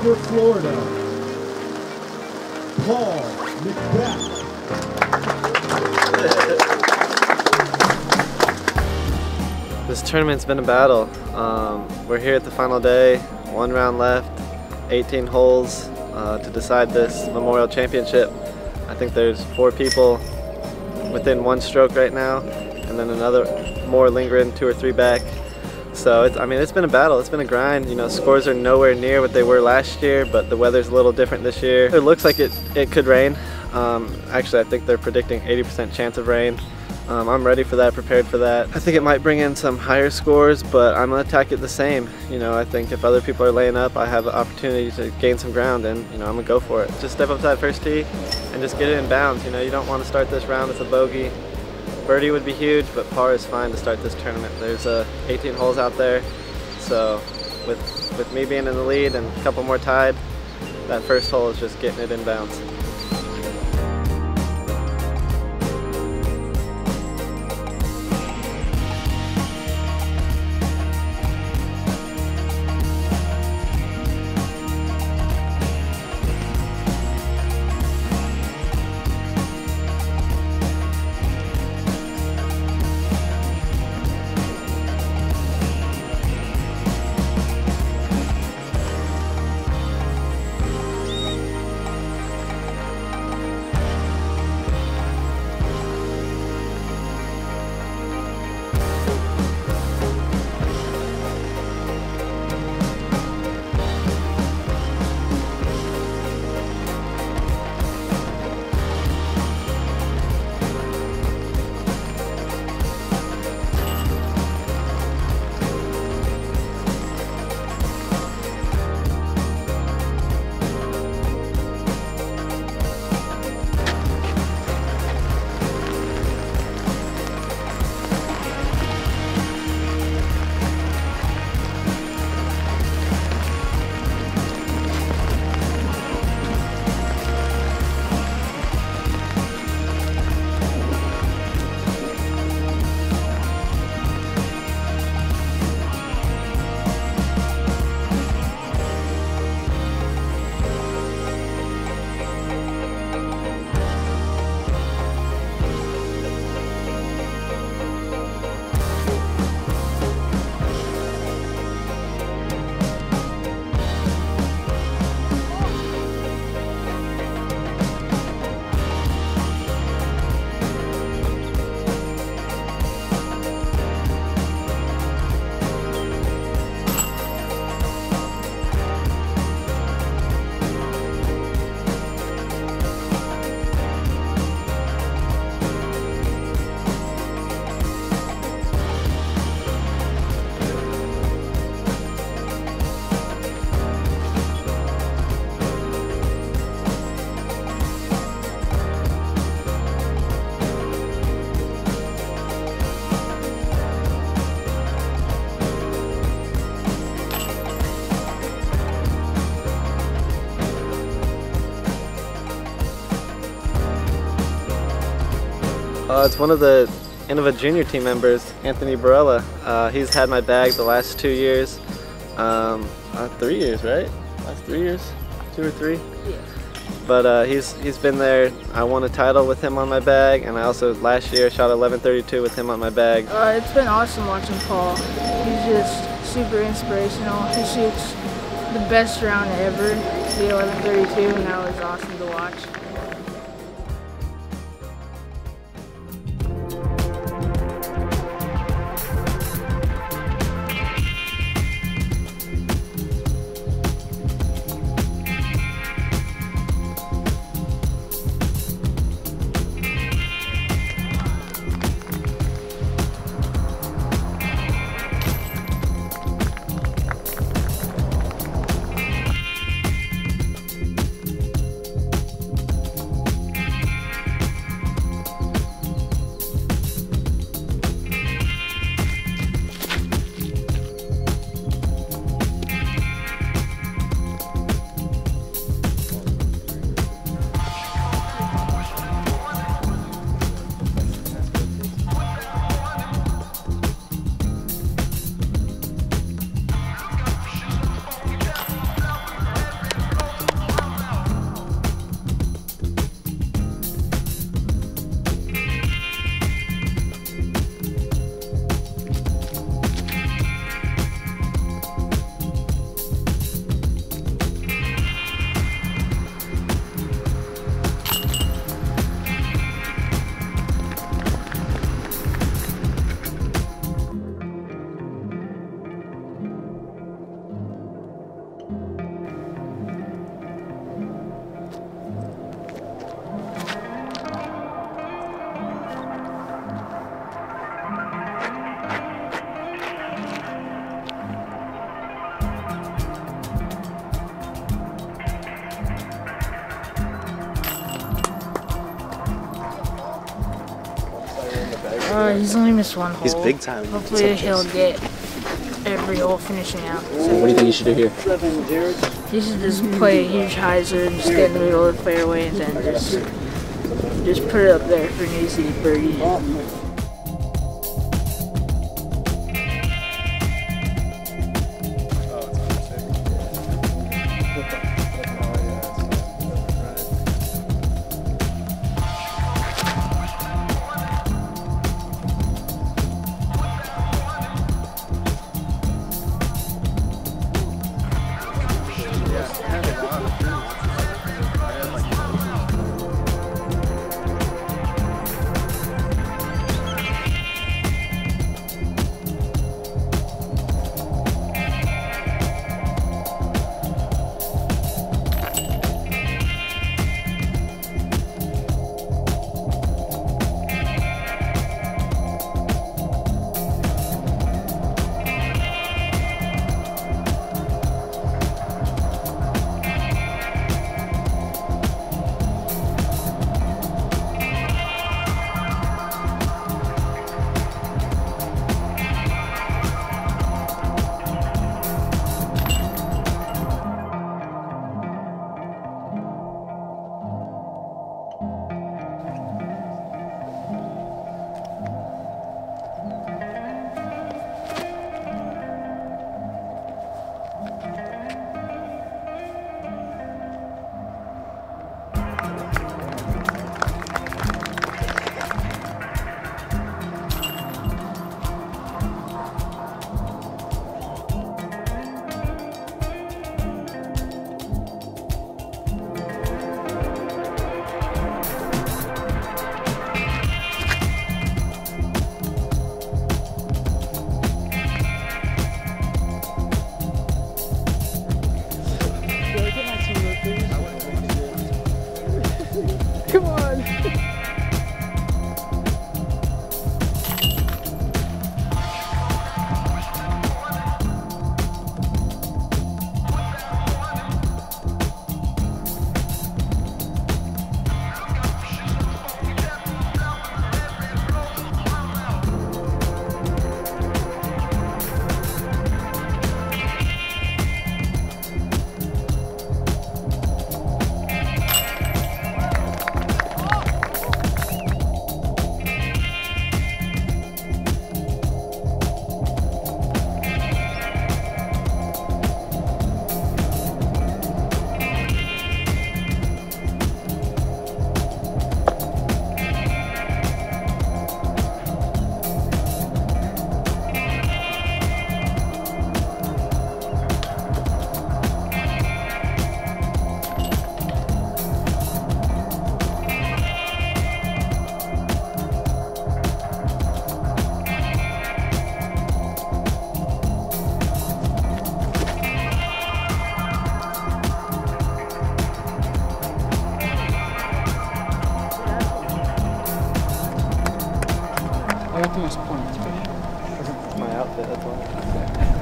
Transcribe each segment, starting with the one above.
Harbor, Florida, Paul McBeth. This tournament's been a battle. Um, we're here at the final day, one round left, 18 holes uh, to decide this Memorial Championship. I think there's four people within one stroke right now, and then another more lingering two or three back. So I mean, it's been a battle. It's been a grind. You know, scores are nowhere near what they were last year, but the weather's a little different this year. It looks like it, it could rain. Um, actually, I think they're predicting 80% chance of rain. Um, I'm ready for that, prepared for that. I think it might bring in some higher scores, but I'm gonna attack it the same. You know, I think if other people are laying up, I have an opportunity to gain some ground, and you know, I'm gonna go for it. Just step up to that first tee and just get it in bounds. You know, you don't want to start this round with a bogey. Birdie would be huge, but par is fine to start this tournament. There's uh, 18 holes out there, so with with me being in the lead and a couple more tied, that first hole is just getting it in bounds. Uh, it's one of the Innova Junior team members, Anthony Barela. Uh, he's had my bag the last two years. Um, uh, three years, right? Last three years? Two or three? Yeah. But uh, he's he's been there. I won a title with him on my bag, and I also last year shot 1132 with him on my bag. Uh, it's been awesome watching Paul. He's just super inspirational. He shoots the best round ever, the 1132, and that was awesome to watch. Uh, he's only missed one hole. He's big time. Hopefully he'll get every hole finishing out. What do you think you should do here? He should just play a huge hyzer and just get in the middle of the fairway and then just just put it up there for an easy birdie.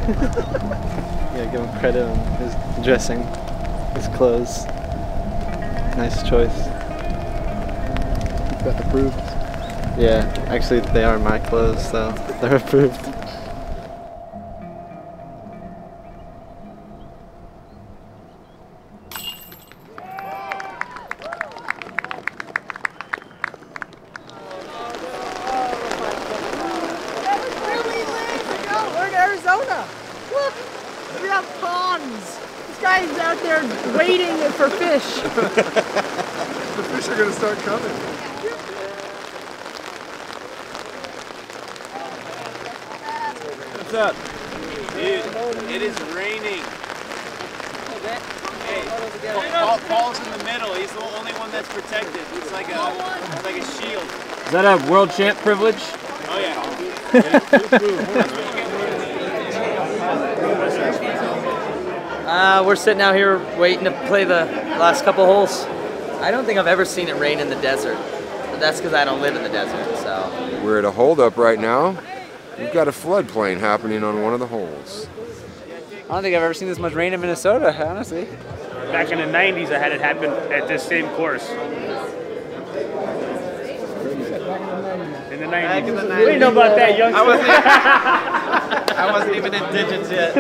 yeah, give him credit on his dressing, his clothes. Nice choice. Got approved. Yeah, actually they are my clothes, so they're approved. Have ponds. This guy's out there waiting for fish. The fish are gonna start coming. What's up? Dude, it is raining. Hey, Paul, Paul's in the middle. He's the only one that's protected. It's like a, it's like a shield. Is that a world champ privilege? Oh yeah. Uh, we're sitting out here waiting to play the last couple holes. I don't think I've ever seen it rain in the desert. But that's because I don't live in the desert, so. We're at a holdup right now. We've got a floodplain happening on one of the holes. I don't think I've ever seen this much rain in Minnesota, honestly. Back in the 90s, I had it happen at this same course. In the 90s. In the Back in the 90s. We didn't know about that, youngster. I wasn't, I wasn't even in digits yet.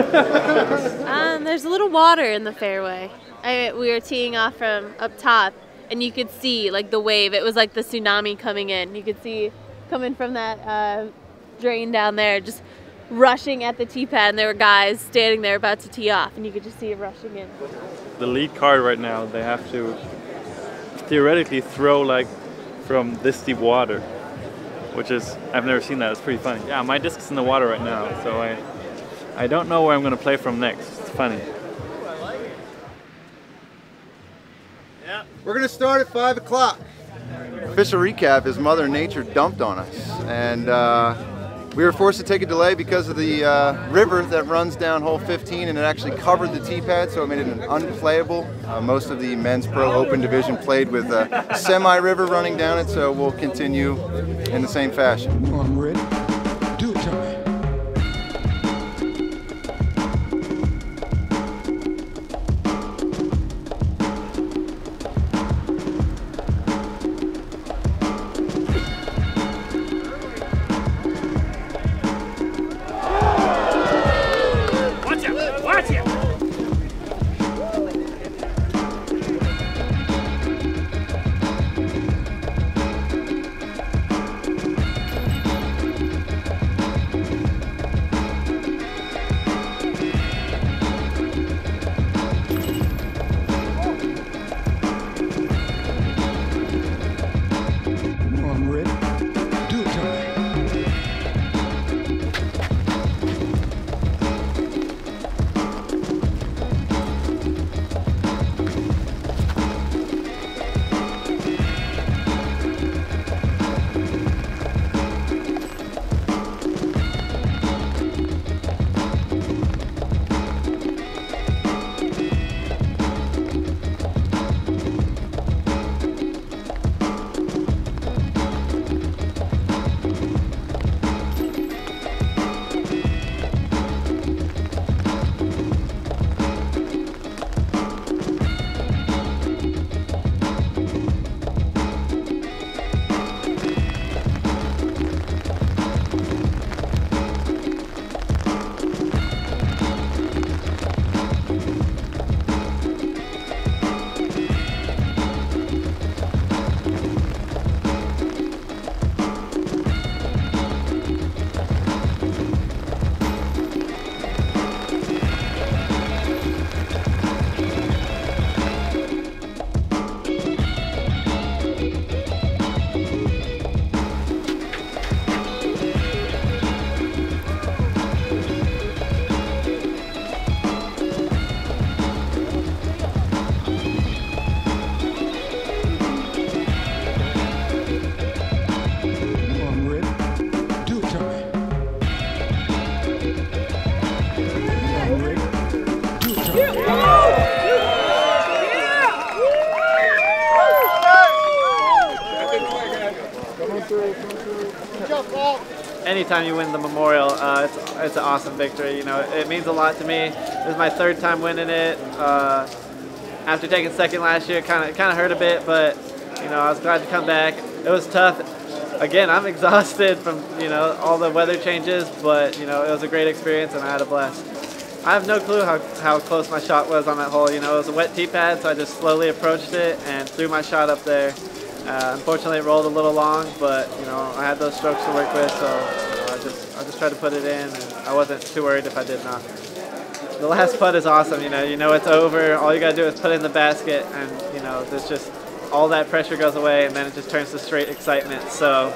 Um, there's a little water in the fairway. I, we were teeing off from up top, and you could see like the wave. It was like the tsunami coming in. You could see coming from that uh, drain down there, just rushing at the tee pad. And there were guys standing there about to tee off, and you could just see it rushing in. the lead card right now, they have to theoretically throw like from this deep water, which is I've never seen that. It's pretty funny. Yeah, my disc is in the water right now, so I I don't know where I'm gonna play from next. It's funny. We're gonna start at five o'clock. Official recap is Mother Nature dumped on us, and uh, we were forced to take a delay because of the uh, river that runs down hole 15, and it actually covered the tee pad, so it made it an unplayable. Uh, most of the men's pro open division played with a semi-river running down it, so we'll continue in the same fashion. Anytime you win the Memorial, uh, it's, it's an awesome victory. You know, it means a lot to me. This is my third time winning it. Uh, after taking second last year, kind of kind of hurt a bit, but you know, I was glad to come back. It was tough. Again, I'm exhausted from you know all the weather changes, but you know it was a great experience and I had a blast. I have no clue how, how close my shot was on that hole. You know, it was a wet tee pad, so I just slowly approached it and threw my shot up there. Uh, unfortunately, it rolled a little long, but you know I had those strokes to work with, so tried to put it in, and I wasn't too worried if I did not. The last putt is awesome. You know, you know it's over. All you gotta do is put it in the basket, and you know there's just all that pressure goes away, and then it just turns to straight excitement. So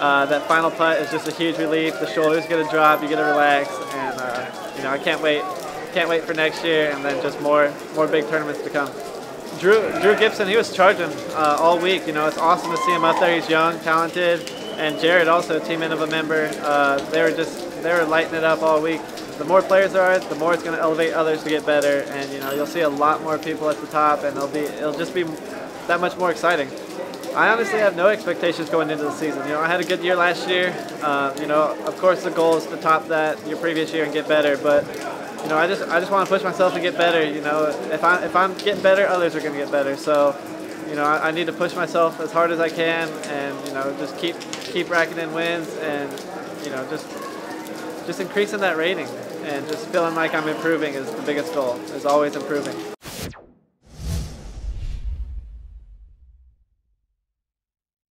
uh, that final putt is just a huge relief. The shoulders to drop, you get to relax, and uh, you know I can't wait, can't wait for next year, and then just more more big tournaments to come. Drew Drew Gibson, he was charging uh, all week. You know, it's awesome to see him up there. He's young, talented, and Jared also a teammate of a member. Uh, they were just they were lighting it up all week. The more players there are, the more it's going to elevate others to get better, and you know you'll see a lot more people at the top, and it'll be it'll just be that much more exciting. I honestly have no expectations going into the season. You know, I had a good year last year. Uh, you know, of course the goal is to top that your previous year and get better, but you know, I just I just want to push myself to get better. You know, if I if I'm getting better, others are going to get better. So, you know, I, I need to push myself as hard as I can, and you know, just keep keep racking in wins, and you know, just just increasing that rating, and just feeling like I'm improving is the biggest goal. Is always improving.